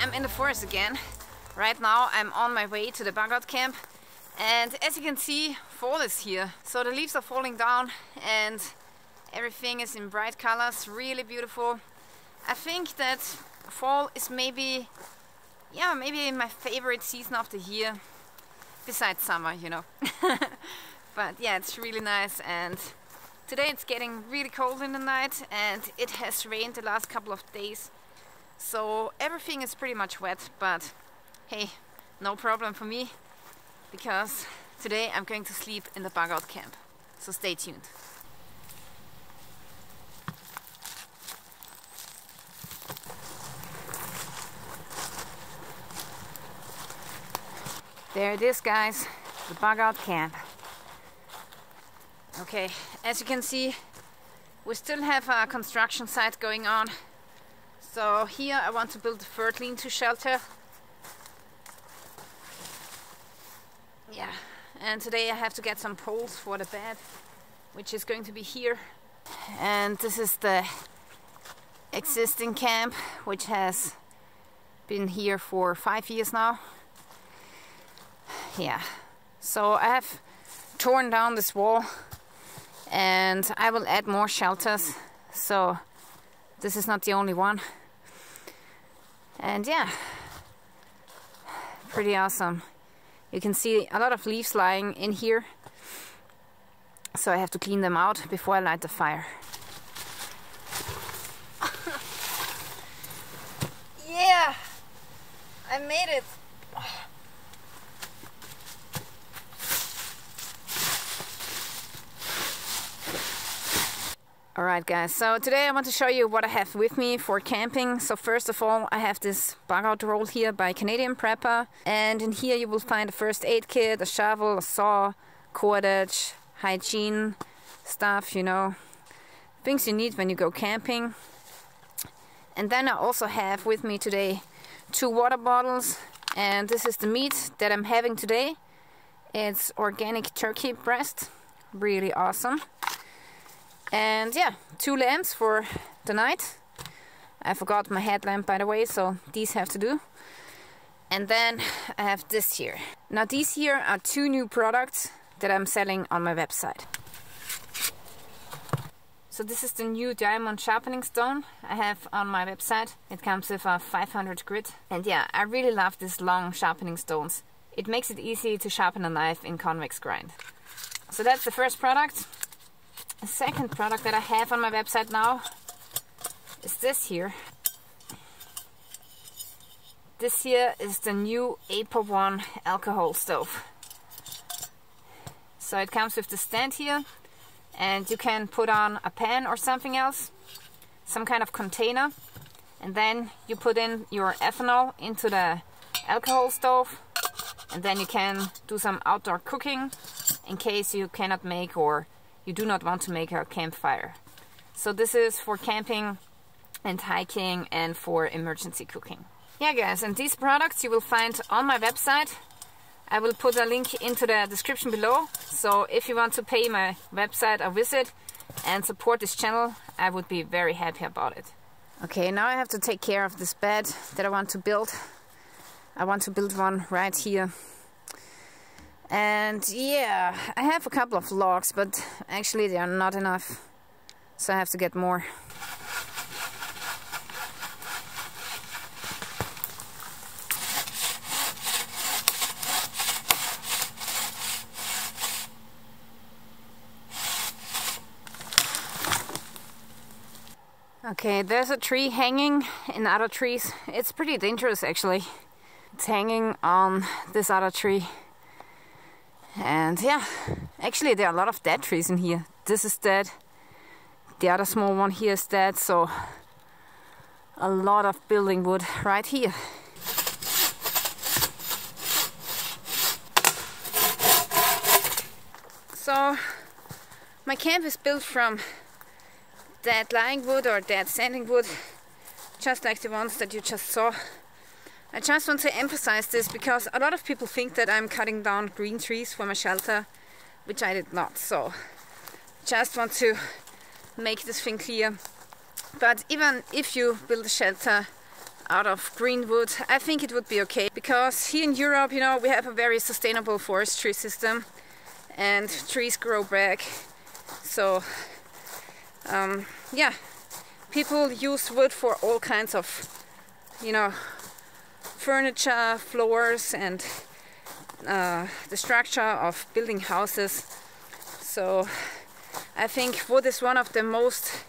I'm in the forest again. Right now I'm on my way to the bug out camp and as you can see fall is here. So the leaves are falling down and everything is in bright colors, really beautiful. I think that fall is maybe, yeah, maybe my favorite season of the year besides summer, you know. but yeah, it's really nice and today it's getting really cold in the night and it has rained the last couple of days so everything is pretty much wet, but hey, no problem for me because today I'm going to sleep in the bug out camp. So stay tuned. There it is guys, the bug out camp. Okay, as you can see, we still have a construction site going on so here I want to build a third lean-to shelter. Yeah, and today I have to get some poles for the bed, which is going to be here. And this is the existing camp, which has been here for five years now. Yeah, so I have torn down this wall and I will add more shelters. So this is not the only one and yeah pretty awesome. You can see a lot of leaves lying in here so I have to clean them out before I light the fire. Yeah I made it Alright guys, so today I want to show you what I have with me for camping. So first of all, I have this bug out roll here by Canadian Prepper. And in here you will find a first aid kit, a shovel, a saw, cordage, hygiene stuff, you know. Things you need when you go camping. And then I also have with me today two water bottles. And this is the meat that I'm having today. It's organic turkey breast. Really awesome. And yeah, two lamps for the night. I forgot my headlamp by the way, so these have to do. And then I have this here. Now these here are two new products that I'm selling on my website. So this is the new diamond sharpening stone I have on my website. It comes with a 500 grit. And yeah, I really love these long sharpening stones. It makes it easy to sharpen a knife in convex grind. So that's the first product. The second product that I have on my website now is this here. This here is the new Apo One alcohol stove. So it comes with the stand here and you can put on a pan or something else, some kind of container and then you put in your ethanol into the alcohol stove and then you can do some outdoor cooking in case you cannot make or you do not want to make a campfire. So this is for camping and hiking and for emergency cooking. Yeah guys, and these products you will find on my website. I will put a link into the description below. So if you want to pay my website a visit and support this channel, I would be very happy about it. Okay, now I have to take care of this bed that I want to build. I want to build one right here and yeah, I have a couple of logs, but actually they are not enough. So I have to get more. Okay, there's a tree hanging in other trees. It's pretty dangerous actually. It's hanging on this other tree. And yeah, actually there are a lot of dead trees in here. This is dead. The other small one here is dead, so a lot of building wood right here. So my camp is built from dead lying wood or dead standing wood, just like the ones that you just saw. I just want to emphasize this because a lot of people think that I'm cutting down green trees for my shelter, which I did not. So just want to make this thing clear. But even if you build a shelter out of green wood, I think it would be okay because here in Europe, you know, we have a very sustainable forestry system and trees grow back. So, um, yeah, people use wood for all kinds of, you know, furniture, floors, and uh, the structure of building houses. So, I think wood is one of the most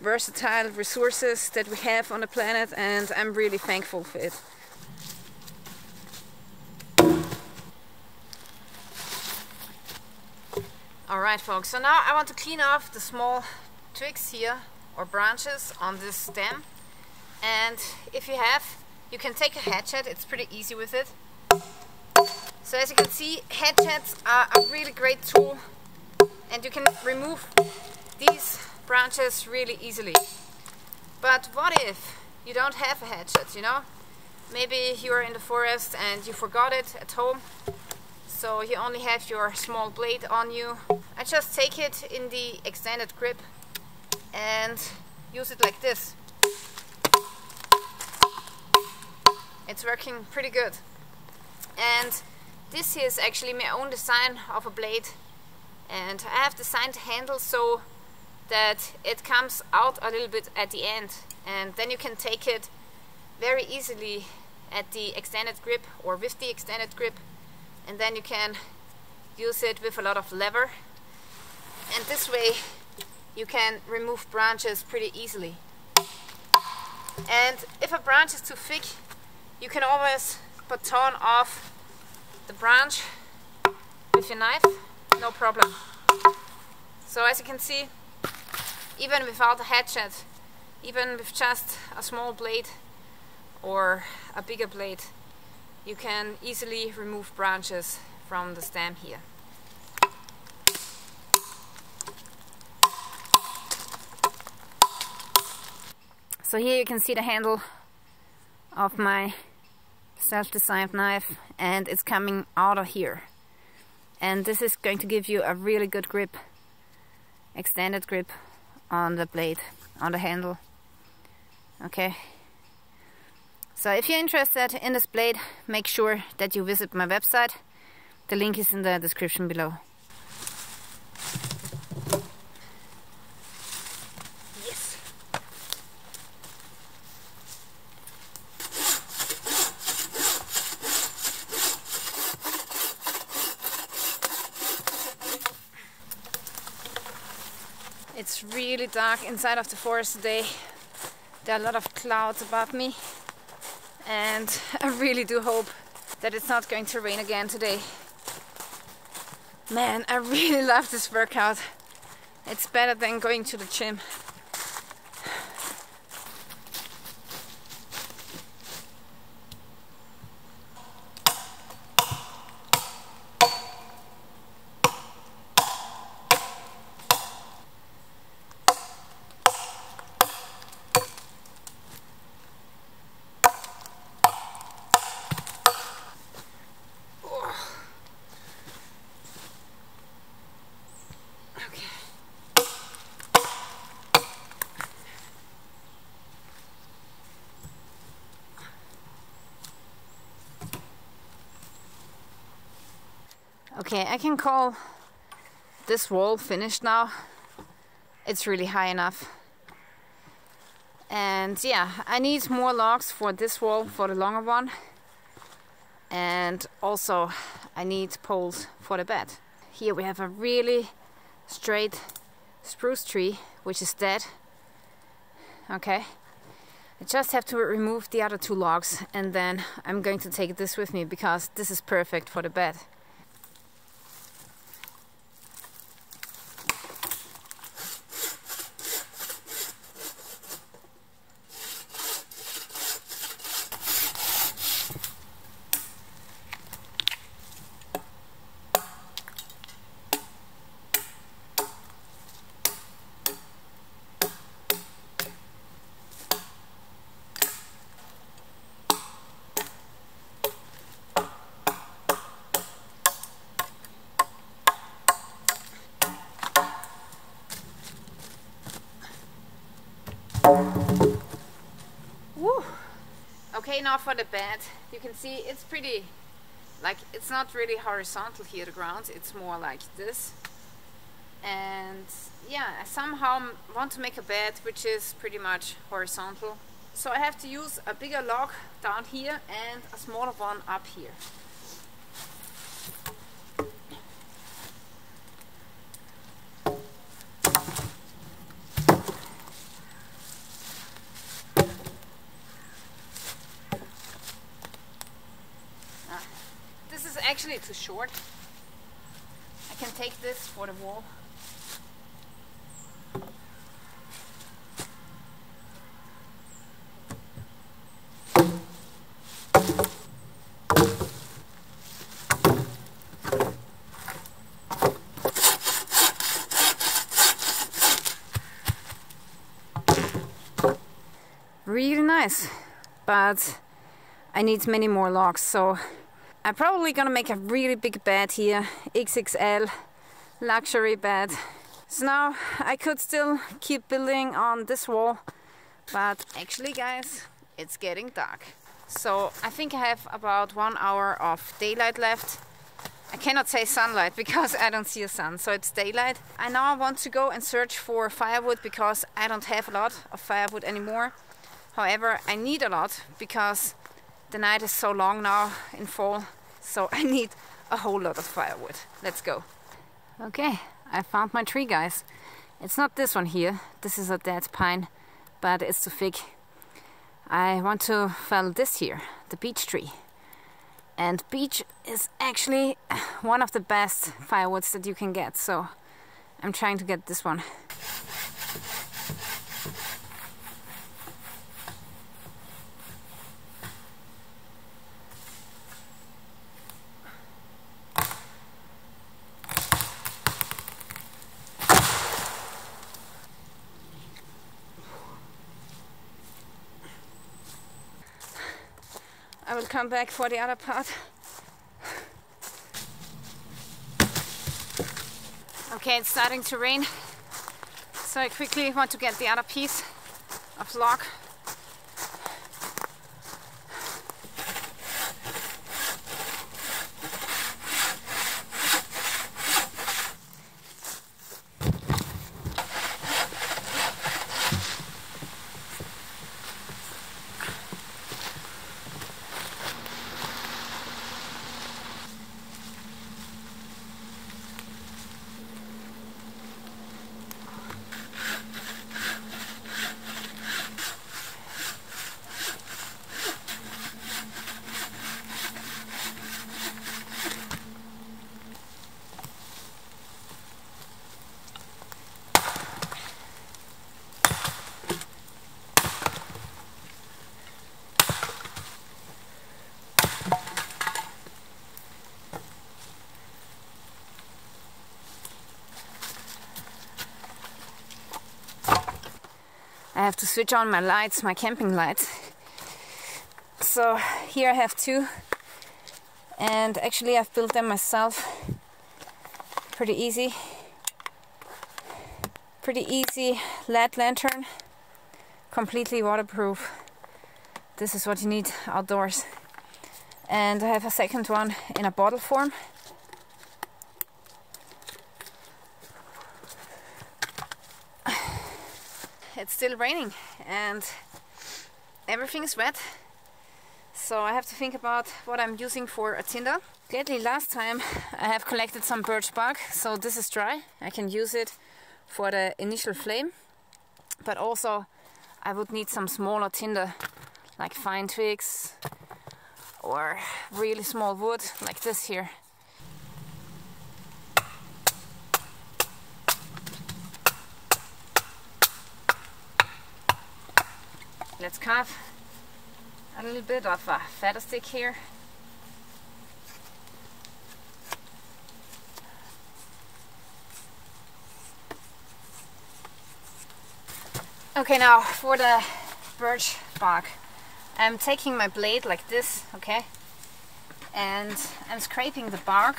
versatile resources that we have on the planet and I'm really thankful for it. Alright folks, so now I want to clean off the small twigs here or branches on this stem and if you have you can take a hatchet, it's pretty easy with it. So as you can see hatchets are a really great tool and you can remove these branches really easily. But what if you don't have a hatchet, you know? Maybe you're in the forest and you forgot it at home, so you only have your small blade on you. I just take it in the extended grip and use it like this. It's working pretty good. And this is actually my own design of a blade. And I have designed the handle so that it comes out a little bit at the end. And then you can take it very easily at the extended grip or with the extended grip. And then you can use it with a lot of lever. And this way you can remove branches pretty easily. And if a branch is too thick you can always baton off the branch with your knife no problem so as you can see even without a hatchet, even with just a small blade or a bigger blade, you can easily remove branches from the stem here. So here you can see the handle of my self-designed knife and it's coming out of here. And this is going to give you a really good grip, extended grip on the blade, on the handle. Okay. So if you're interested in this blade, make sure that you visit my website. The link is in the description below. It's really dark inside of the forest today. There are a lot of clouds above me and I really do hope that it's not going to rain again today. Man, I really love this workout. It's better than going to the gym. Okay, I can call this wall finished now. It's really high enough. And yeah, I need more logs for this wall, for the longer one. And also I need poles for the bed. Here we have a really straight spruce tree, which is dead. Okay. I just have to remove the other two logs and then I'm going to take this with me because this is perfect for the bed. Okay, now for the bed. You can see it's pretty, like it's not really horizontal here, the ground. It's more like this. And yeah, I somehow want to make a bed which is pretty much horizontal. So I have to use a bigger log down here and a smaller one up here. Actually it's too short. I can take this for the wall. Really nice, but I need many more logs, so I'm probably gonna make a really big bed here, XXL luxury bed. So now I could still keep building on this wall, but actually guys, it's getting dark. So I think I have about one hour of daylight left. I cannot say sunlight because I don't see a sun, so it's daylight. I now want to go and search for firewood because I don't have a lot of firewood anymore. However, I need a lot because the night is so long now in fall, so I need a whole lot of firewood. Let's go. Okay, I found my tree, guys. It's not this one here. This is a dead pine, but it's too thick. I want to fell this here, the beech tree. And beech is actually one of the best firewoods that you can get, so I'm trying to get this one. Come back for the other part. Okay, it's starting to rain, so I quickly want to get the other piece of log have to switch on my lights, my camping lights. So here I have two. And actually I've built them myself. Pretty easy. Pretty easy LED lantern. Completely waterproof. This is what you need outdoors. And I have a second one in a bottle form still raining and everything is wet. So I have to think about what I'm using for a tinder. Lately last time I have collected some birch bark. So this is dry. I can use it for the initial flame. But also I would need some smaller tinder like fine twigs or really small wood like this here Let's carve a little bit of a feather stick here. Okay, now for the birch bark. I'm taking my blade like this, okay? And I'm scraping the bark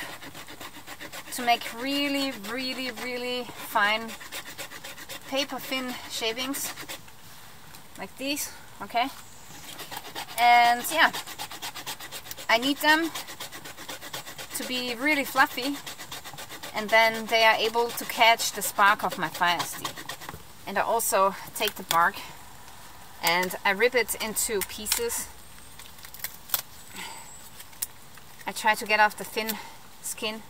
to make really, really, really fine paper thin shavings like these, okay? And yeah, I need them to be really fluffy and then they are able to catch the spark of my fire stick. And I also take the bark and I rip it into pieces. I try to get off the thin skin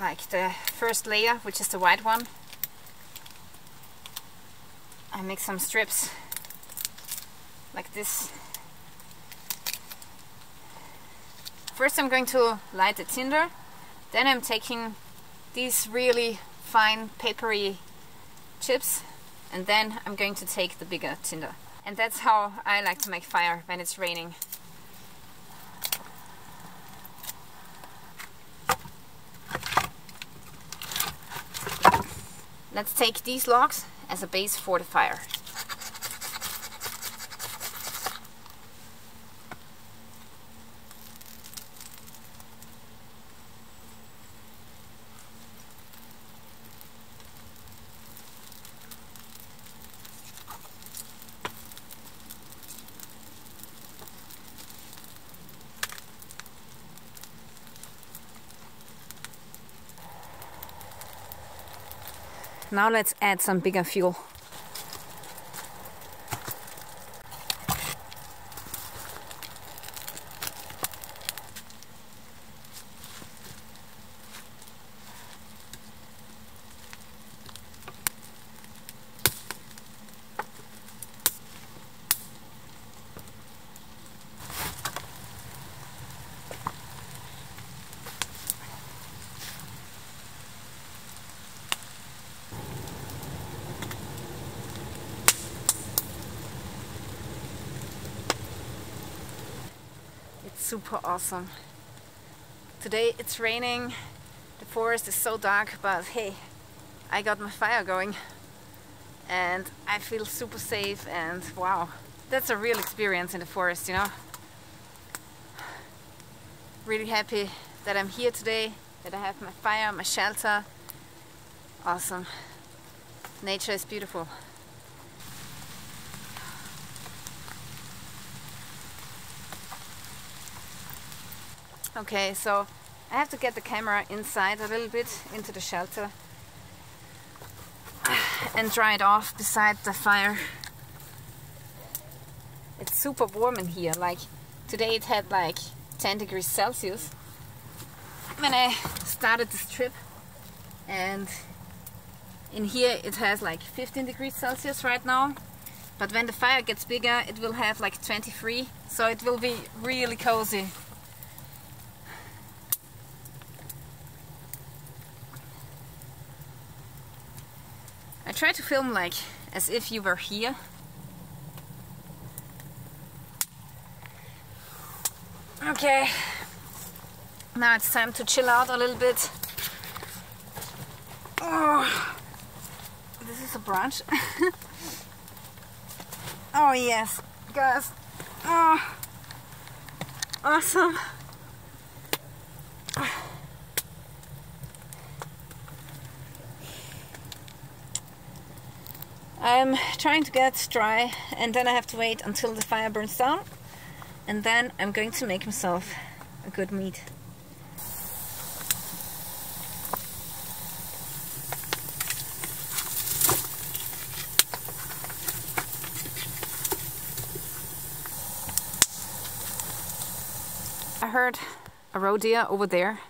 like the first layer which is the white one I make some strips like this. First I'm going to light the tinder. Then I'm taking these really fine papery chips and then I'm going to take the bigger tinder. And that's how I like to make fire when it's raining. Let's take these logs as a base for Now let's add some bigger fuel. Super awesome. Today it's raining, the forest is so dark, but hey, I got my fire going and I feel super safe and wow, that's a real experience in the forest, you know. Really happy that I'm here today, that I have my fire, my shelter. Awesome. Nature is beautiful. Okay, so I have to get the camera inside a little bit into the shelter and dry it off beside the fire. It's super warm in here, like today it had like 10 degrees Celsius when I started this trip. And in here it has like 15 degrees Celsius right now. But when the fire gets bigger it will have like 23 so it will be really cozy try to film like as if you were here. Okay, now it's time to chill out a little bit. Oh, this is a branch. oh yes, guys. Oh, awesome. I'm trying to get dry and then I have to wait until the fire burns down and then I'm going to make myself a good meat. I heard a roe deer over there.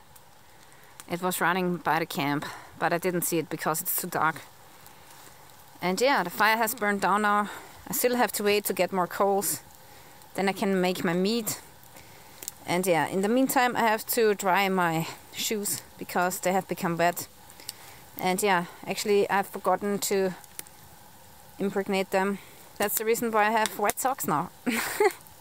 It was running by the camp, but I didn't see it because it's too dark. And yeah, the fire has burned down now. I still have to wait to get more coals. Then I can make my meat. And yeah, in the meantime I have to dry my shoes because they have become wet. And yeah, actually I've forgotten to impregnate them. That's the reason why I have wet socks now.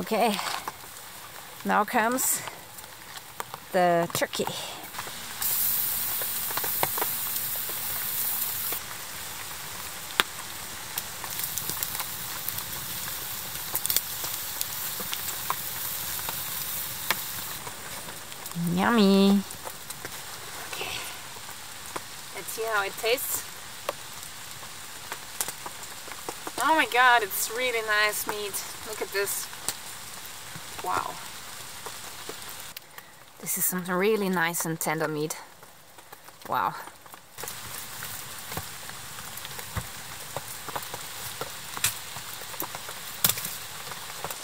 Okay, now comes the turkey. Yummy. Okay, let's see how it tastes. Oh my god, it's really nice meat. Look at this. Wow. This is some really nice and tender meat. Wow.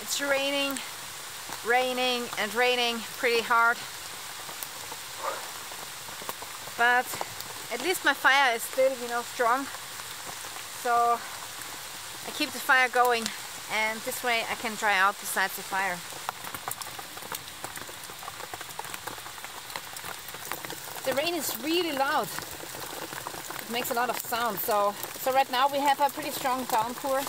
It's raining, raining and raining pretty hard. But at least my fire is still, you know, strong. So I keep the fire going and this way I can dry out the besides the fire. The rain is really loud. It makes a lot of sound. So, so right now we have a pretty strong downpour.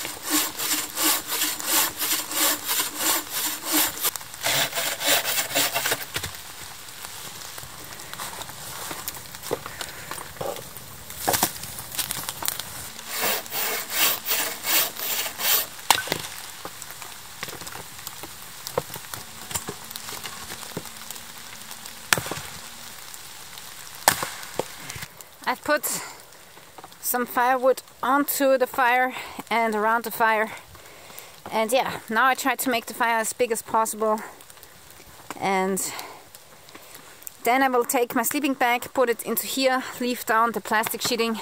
Put some firewood onto the fire and around the fire. And yeah now I try to make the fire as big as possible. And then I will take my sleeping bag put it into here leave down the plastic sheeting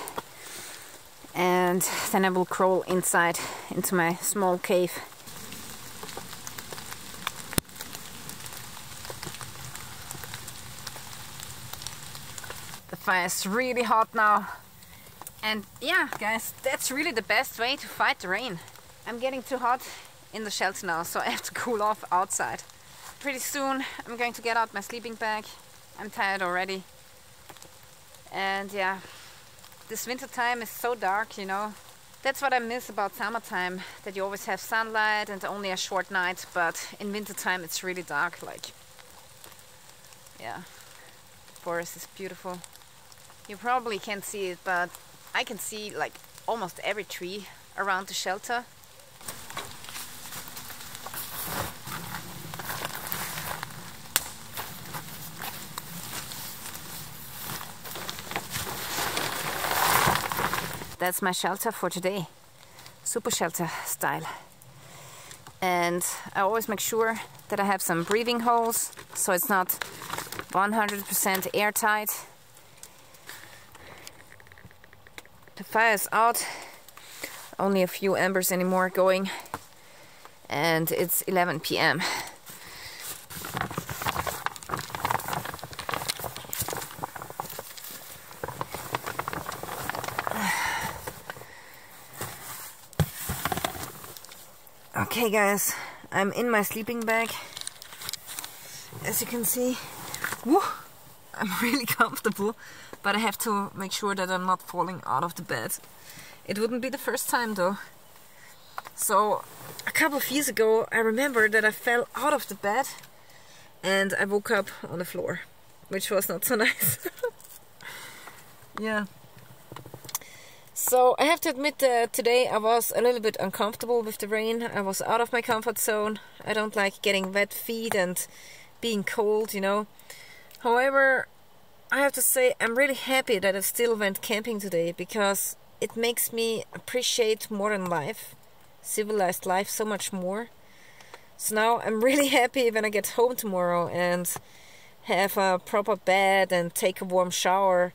and then I will crawl inside into my small cave Is really hot now. And yeah, guys, that's really the best way to fight the rain. I'm getting too hot in the shelter now, so I have to cool off outside. Pretty soon I'm going to get out my sleeping bag. I'm tired already. And yeah, this winter time is so dark, you know. That's what I miss about summertime, that you always have sunlight and only a short night, but in wintertime it's really dark, like, yeah, the forest is beautiful. You probably can't see it, but I can see like almost every tree around the shelter. That's my shelter for today. Super shelter style. And I always make sure that I have some breathing holes so it's not 100% airtight The fire is out. Only a few embers anymore going. And it's 11 p.m. Okay guys, I'm in my sleeping bag. As you can see, woo, I'm really comfortable but I have to make sure that I'm not falling out of the bed. It wouldn't be the first time though. So a couple of years ago I remember that I fell out of the bed and I woke up on the floor, which was not so nice. yeah. So I have to admit that today I was a little bit uncomfortable with the rain. I was out of my comfort zone. I don't like getting wet feet and being cold, you know. However, I have to say I'm really happy that I still went camping today because it makes me appreciate modern life, civilized life so much more. So now I'm really happy when I get home tomorrow and have a proper bed and take a warm shower.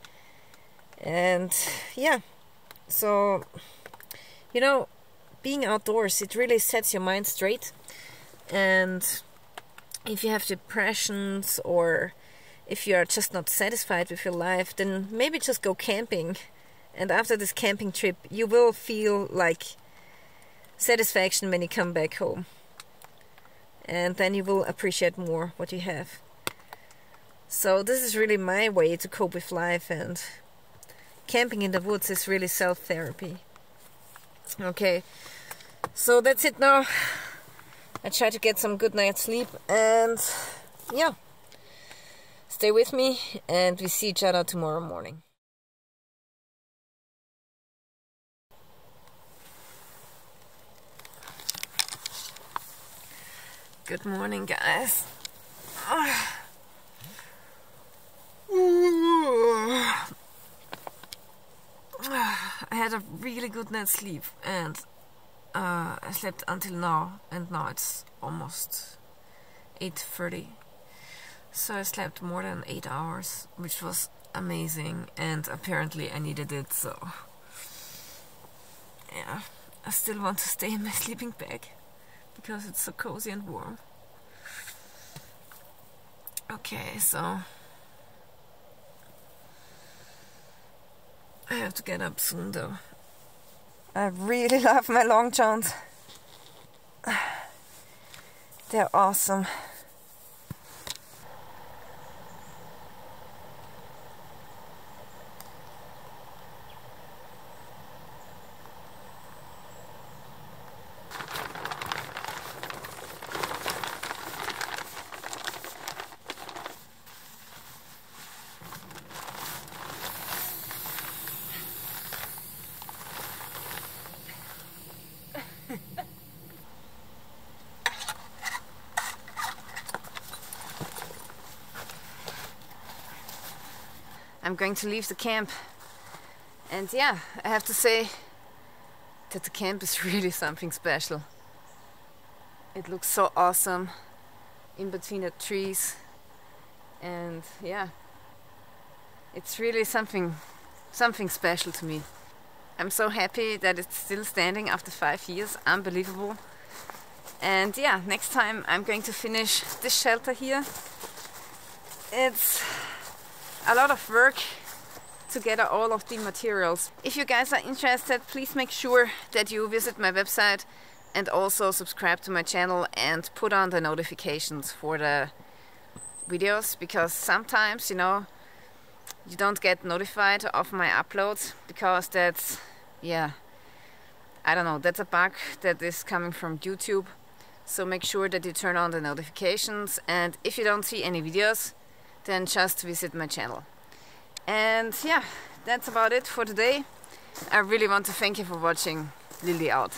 And yeah, so you know, being outdoors it really sets your mind straight. And if you have depressions or if you are just not satisfied with your life, then maybe just go camping. And after this camping trip, you will feel like satisfaction when you come back home. And then you will appreciate more what you have. So this is really my way to cope with life and camping in the woods is really self-therapy. Okay, so that's it now. I try to get some good night's sleep and yeah. Stay with me, and we see each other tomorrow morning. Good morning, guys. I had a really good night's sleep and uh, I slept until now and now it's almost 8.30 so I slept more than 8 hours which was amazing and apparently I needed it so yeah. I still want to stay in my sleeping bag because it's so cozy and warm. Okay so I have to get up soon though. I really love my long johns. They're awesome I'm going to leave the camp. And yeah, I have to say that the camp is really something special. It looks so awesome in between the trees. And yeah, it's really something something special to me. I'm so happy that it's still standing after five years. Unbelievable. And yeah, next time I'm going to finish this shelter here. It's a lot of work to gather all of the materials. If you guys are interested, please make sure that you visit my website and also subscribe to my channel and put on the notifications for the videos because sometimes, you know, you don't get notified of my uploads because that's, yeah, I don't know, that's a bug that is coming from YouTube. So make sure that you turn on the notifications and if you don't see any videos, then just visit my channel. And yeah, that's about it for today. I really want to thank you for watching Lilly out.